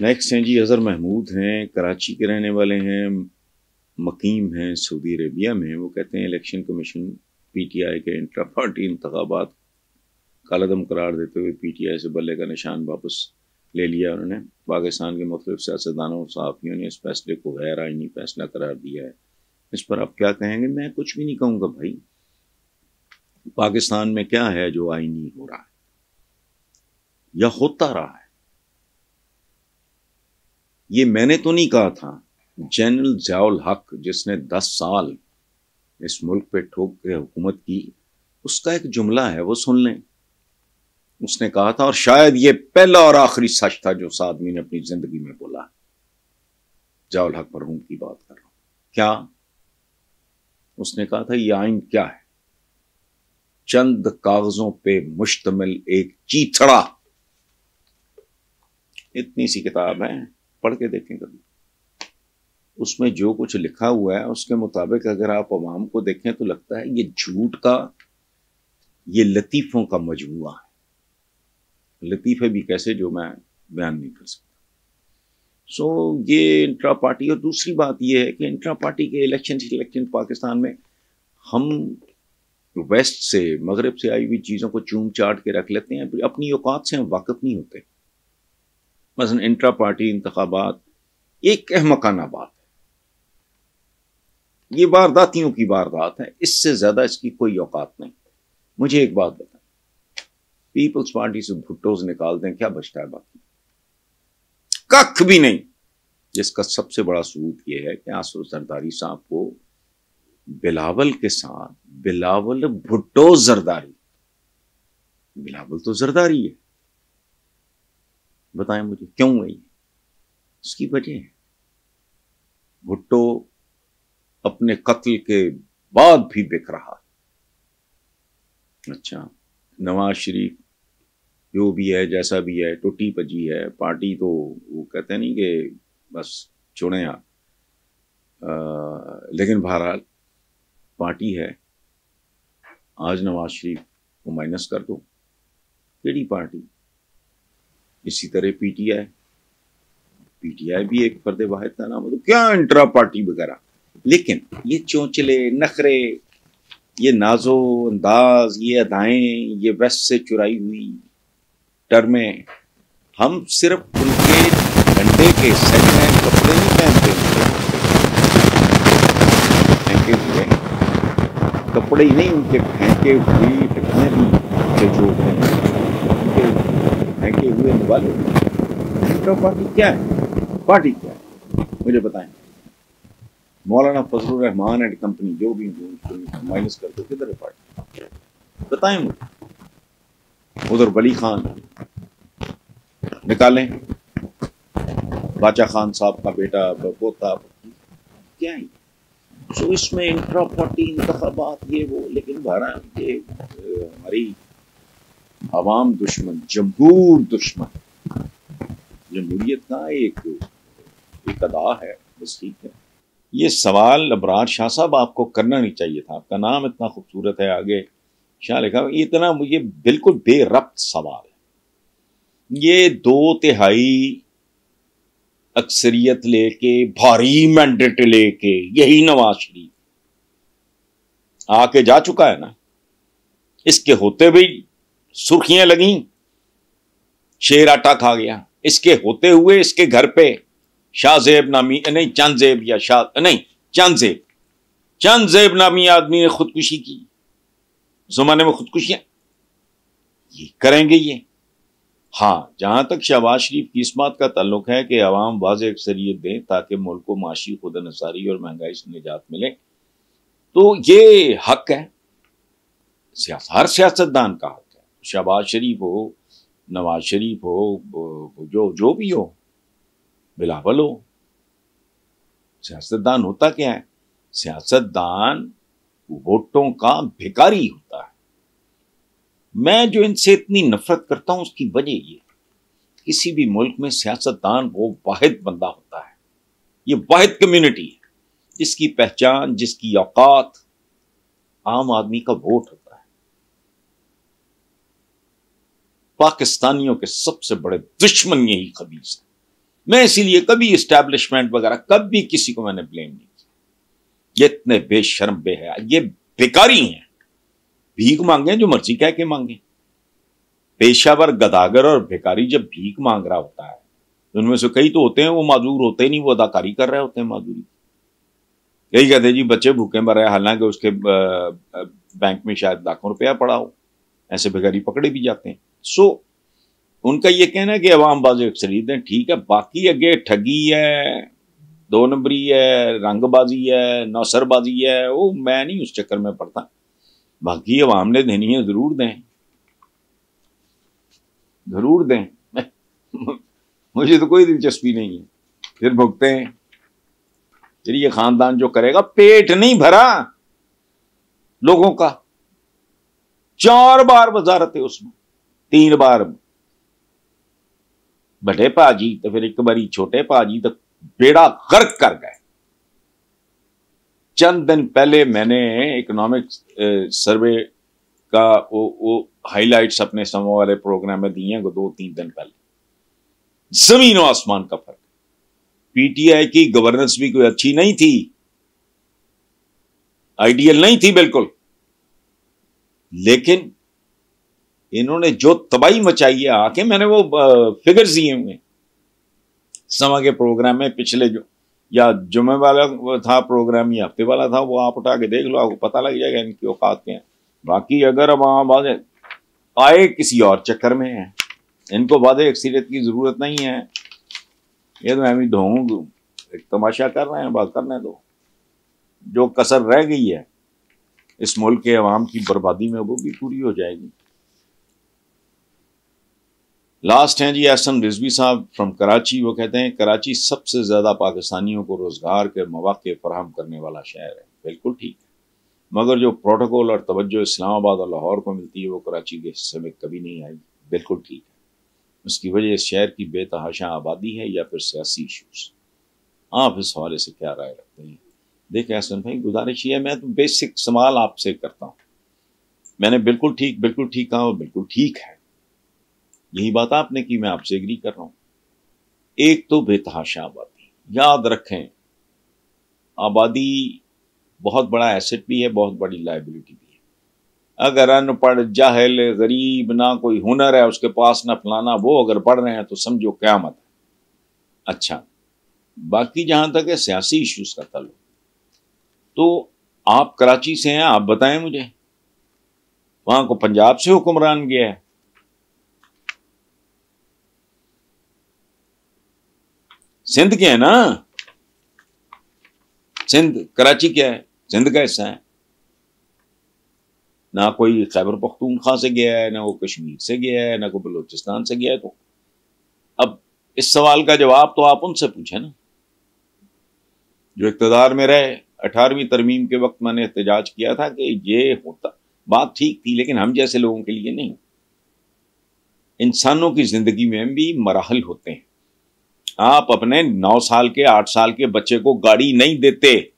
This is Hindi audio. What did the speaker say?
नेक्स्ट हैं जी, अजहर महमूद हैं, कराची के रहने वाले हैं, मकीम हैं, सऊदी अरेबिया में, वो कहते हैं इलेक्शन कमीशन, पीटीआई के इंट्रा पार्टी इंतबात कालदम करार देते हुए पीटीआई से बल्ले का निशान वापस ले लिया उन्होंने। पाकिस्तान के मुख्तलिफ़ सियासतदानों और सहाफ़ियों ने इस फैसले को गैर आइनी फैसला करार दिया है। इस पर आप क्या कहेंगे? मैं कुछ भी नहीं कहूँगा भाई। पाकिस्तान में क्या है जो आइनी हो रहा है? या होता रहा है? ये मैंने तो नहीं कहा था। जनरल जयाउल हक, जिसने दस साल इस मुल्क पे ठोक के हुकूमत की, उसका एक जुमला है, वो सुन लें। उसने कहा था, और शायद ये पहला और आखिरी सच था जो उस आदमी ने अपनी ज़िंदगी में बोला। जयाउल हक मरहूम की बात कर रहा हूँ। क्या? उसने कहा था, ये आइन क्या है? चंद कागजों पे मुश्तमिल एक चीथड़ा। इतनी सी किताब है। पढ़ के देखें कभी। उसमें जो कुछ लिखा हुआ है उसके मुताबिक अगर आप अवाम को देखें तो लगता है ये झूठ का ये लतीफ़ों का मजमुआ है। लतीफ़े भी कैसे जो मैं बयान नहीं कर सकता। सो so, ये इंट्रा पार्टी और दूसरी बात ये है कि इंट्रा पार्टी के इलेक्शन इलेक्शन पाकिस्तान में हम वेस्ट से मगरब से आई हुई चीज़ों को चूम चाट के रख लेते हैं अपनी औकात से हम वाकफ नहीं होते। मसलन इंट्रा पार्टी इंतबात एक अहमकाना बात है। ये वारदातियों की वारदात है, इससे ज़्यादा इसकी कोई औकात नहीं। मुझे एक बात बताएँ। पीपल्स पार्टी से भुट्टोज निकाल दें, क्या बचता है बाकी? कख भी नहीं। जिसका सबसे बड़ा सबूत यह है कि आसुर सरदारी साहब को बिलावल के साथ, बिलावल भुट्टो जरदारी। बिलावल तो जरदारी है। बताएँ मुझे, क्यों ये इसकी वजह भुट्टो अपने कत्ल के बाद भी बिक रहा अच्छा नवाज़ शरीफ जो भी है, जैसा भी है, टुटी पजी है, पार्टी तो वो कहते नहीं कि बस चुने आप। लेकिन बहरहाल, पार्टी है। आज नवाज़ शरीफ को माइनस कर दो। केड़ी पार्टी? इसी तरह पीटीआई पीटीआई भी एक फर्द वाहिद का नाम तो क्या इंट्रा पार्टी वगैरह। लेकिन ये चौंचले, नखरे, ये नाजो अंदाज, ये अदाएँ, ये वेस्ट से चुराई हुई टर्में हम सिर्फ़ उनके डंडे के सेकंड कपड़े नहीं पहनते। फेंके हुए कपड़े ही नहीं, उनके फेंके टकने भी जो फेंके हुए वाले। पार्टी क्या है? पार्टी क्या है? मुझे बताएँ। मौलाना फजल रहमान एंड कंपनी जो भी माइनस कर दो किधर है पार्टी? बताएँ मुझे। उधर वली खान। निकालें। बाचा खान साहब का बेटा पोता क्या है सो इसमें इंट्रा पार्टी इंतबात ये वो लेकिन बहरहाल ये हमारी आवाम दुश्मन जमहूर दुश्मन जमहूरियत का एक एक अदा है, बस ठीक है। ये सवाल अबरार शाह साहब आपको करना नहीं चाहिए था। आपका नाम इतना खूबसूरत है आगे। शाह लिखा इतना मुझे बिल्कुल बेरब्त सवाल है। ये दो तिहाई अक्सरियत लेके, भारी मैंडेट लेके, यही नवाज़ शरीफ। आके जा चुका है ना? इसके होते भी सुर्खियाँ लगी। शेर आटा खा गया। इसके होते हुए इसके घर पे शाहजेब नामी, नहीं चंदजेब या शाह, नहीं चंदजेब चंदजेब नामी आदमी ने खुदकुशी की। जमाने में खुदकुशियाँ। ये करेंगे ये। हाँ जहाँ तक शहबाज शरीफ की इस बात का ताल्लुक है कि अवाम वाज अक्सरियत दें ताकि मुल्क को माशी, खुद नसारी और महँगाई से निजात मिले। तो ये हक है। हर सियासतदान का हक। शहबाज शरीफ हो, नवाज़ शरीफ हो जो जो भी हो, बिलावल हो। सियासतदान होता क्या है? सियासतदान वोटों का भिकारी होता है। मैं जो इनसे इतनी नफरत करता हूँ, उसकी वजह ये किसी भी मुल्क में सियासतदान वो वाहिद बंदा होता है। ये वाहिद कम्युनिटी है, जिसकी पहचान, जिसकी औकात आम आदमी का वोट होता पाकिस्तानियों के सबसे बड़े दुश्मन यही खबीज है। मैं इसीलिए कभी इस्टेब्लिशमेंट वगैरह कभी किसी को मैंने ब्लेम नहीं किया। ये इतने बेशर्म, बेहया, ये बेकारी हैं। भीख मांगे जो मर्ज़ी कह के मांगे। पेशावर गदागर और भिकारी जब भीख मांग रहा होता है उनमें से कई तो होते हैं, वो माजूर होते नहीं, वो अदाकारी कर रहे होते हैं माजूरी। यही कहते जी, बच्चे भूखे मर रहे हालाँकि उसके बैंक में शायद लाखों रुपया पड़ा हो। ऐसे भिखारी पकड़े भी जाते हैं। सो उनका ये कहना है कि अवाम बाजी है ठीक है, बाकी अगे ठगी है, दो नंबरी है, रंगबाजी है, नौसरबाजी है, वो मैं नहीं उस चक्कर में पड़ता। बाकी अवाम ने देनी है, ज़रूर दें। ज़रूर दें। मुझे तो कोई दिलचस्पी नहीं है। फिर भुगते हैं। फिर ये खानदान जो करेगा, पेट नहीं भरा लोगों का। चार बार वजारत है उसमें। तीन बार। बड़े पाजी तो फिर एक बारी छोटे पाजी तो बेड़ा गर्क कर गए। चंद दिन पहले मैंने इकोनॉमिक सर्वे का वो वो हाइलाइट्स अपने समय वाले प्रोग्राम में दिए दो तीन दिन पहले। ज़मीन और आसमान का फ़र्क। पीटीआई की गवर्नेंस भी कोई अच्छी नहीं थी। आइडियल नहीं थी बिल्कुल। लेकिन इन्होंने जो तबाही मचाई है, आके मैंने वो फिगर्स दिए हुए। समा के प्रोग्राम में पिछले जो, या जुमे वाला था प्रोग्राम या हफ़्ते वाला था, वो आप उठा के देख लो, आपको पता लग जाएगा इनकी औकात के हैं। बाकी अगर अब वहाँ आए किसी और चक्कर में है इनको वादे अक्सरियत की ज़रूरत नहीं है। ये तो मैं ढोंग, एक तमाशा कर रहे हैं, बात करने दो। जो कसर रह गई है, इस मुल्क के अवाम की बर्बादी में वो भी पूरी हो जाएगी। लास्ट हैं जी एहसन रिजवी साहब फ्रॉम कराची, वो कहते हैं, कराची सबसे ज़्यादा पाकिस्तानियों को रोज़गार के मौाक़े फराहम करने वाला शहर है। बिल्कुल ठीक है। मगर जो प्रोटोकॉल और तवज्जो इस्लामाबाद और लाहौर को मिलती है, वो कराची के हिस्से में कभी नहीं आई। बिल्कुल ठीक है। उसकी वजह इस शहर की बेतहाशा आबादी है या फिर सियासी इशूज़ आप इस हवाले से क्या राय रखते हैं? देखें हसन भाई, गुजारिश ये मैं तो बेसिक सवाल आपसे करता हूँ। मैंने बिल्कुल ठीक बिल्कुल ठीक कहा बिल्कुल ठीक है। यही बात आपने की, मैं आपसे एग्री कर रहा हूँ। एक तो बेतहाशा आबादी। याद रखें, आबादी बहुत बड़ा एसेट भी है, बहुत बड़ी लाइबिलिटी भी है। अगर अनपढ़, जाहिल, गरीब, ना कोई हुनर है, उसके पास ना फलाना, वो अगर पढ़ रहे हैं तो समझो क्या मत है। अच्छा बाकी जहाँ तक है, सियासी इश्यूज़ का तल्लु तो आप कराची से हैं, आप बताएँ मुझे। वहाँ को पंजाब से हुक्मरान गया है। सिंध के हैं ना? सिंध, कराची क्या है? सिंध का हिस्सा है। ना कोई खैबर पख्तूनख्वा से गया है, ना वो कश्मीर से गया है, ना कोई बलोचिस्तान से गया है तो। अब इस सवाल का जवाब तो आप उनसे पूछे ना। जो इकतदार में रहे, अठारहवीं तरमीम के वक्त मैंने एहतजाज किया था कि ये होता, बात ठीक थी, लेकिन हम जैसे लोगों के लिए नहीं। इंसानों की ज़िंदगी में भी मराहल होते हैं। आप अपने नौ साल के आठ साल के बच्चे को गाड़ी नहीं देते।